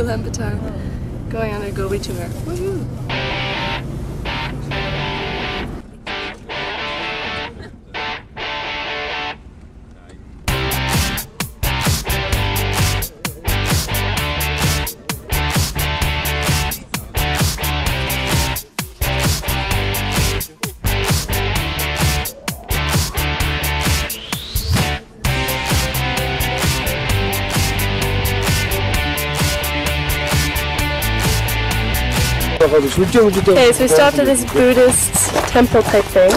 Ulaanbaatar, going on a Gobi tour. Woohoo! Okay, so we stopped at this Buddhist temple type thing.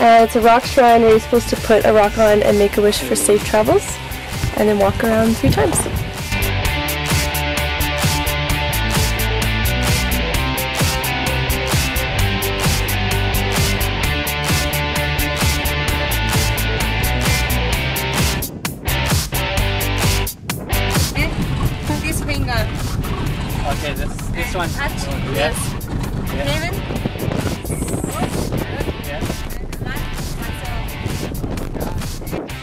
And it's a rock shrine where you're supposed to put a rock on and make a wish for safe travels. And then walk around three times. Touch. Yes. David.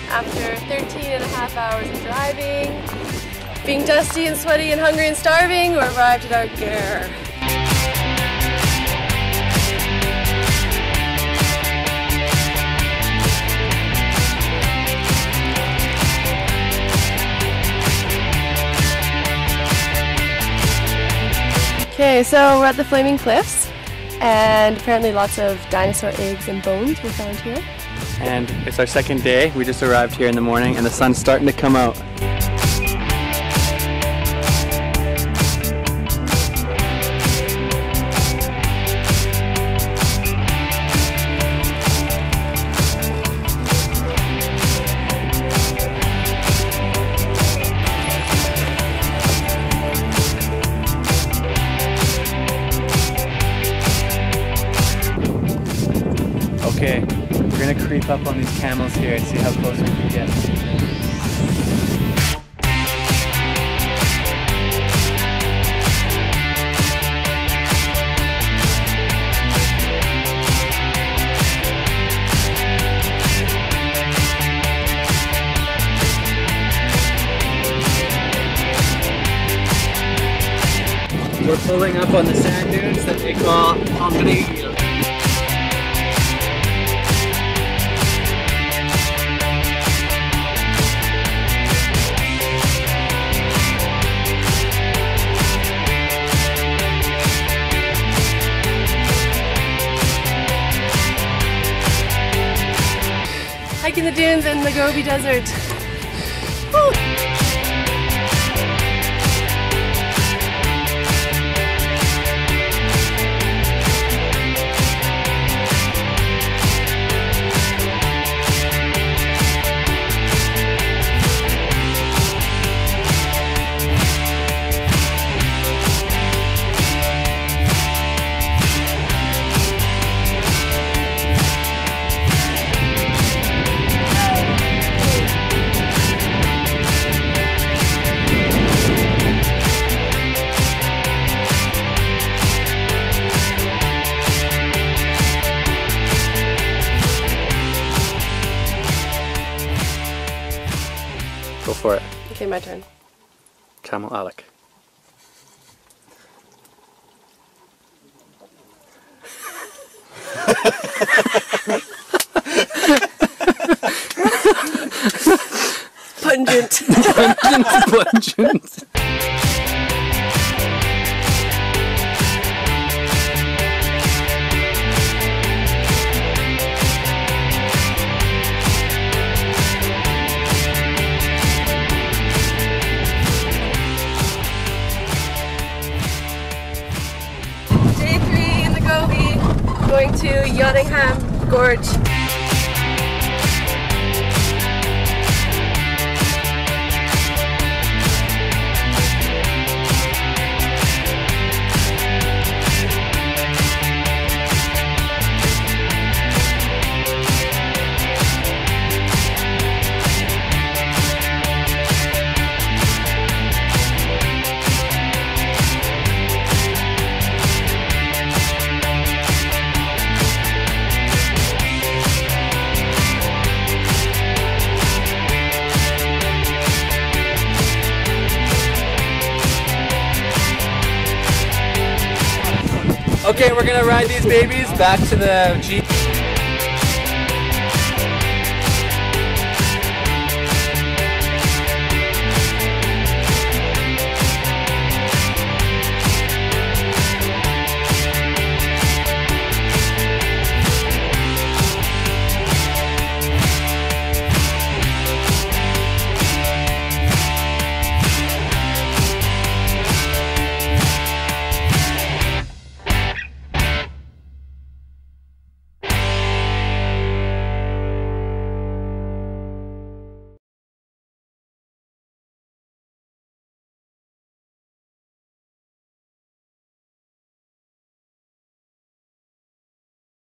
After 13 and a half hours of driving, being dusty and sweaty and hungry and starving, we arrived at our ger. So we're at the Flaming Cliffs, and apparently lots of dinosaur eggs and bones were found here. And it's our second day. We just arrived here in the morning and the sun's starting to come out. Okay, we're gonna creep up on these camels here and see how close we can get. We're pulling up on the sand dunes that they call Hongri. Hiking the dunes in the Gobi Desert. Woo! Go for it. Okay, my turn. Camel Alec. Pungent. Pungent. Day going to Yottingham Gorge. Okay, we're gonna ride these babies back to the Jeep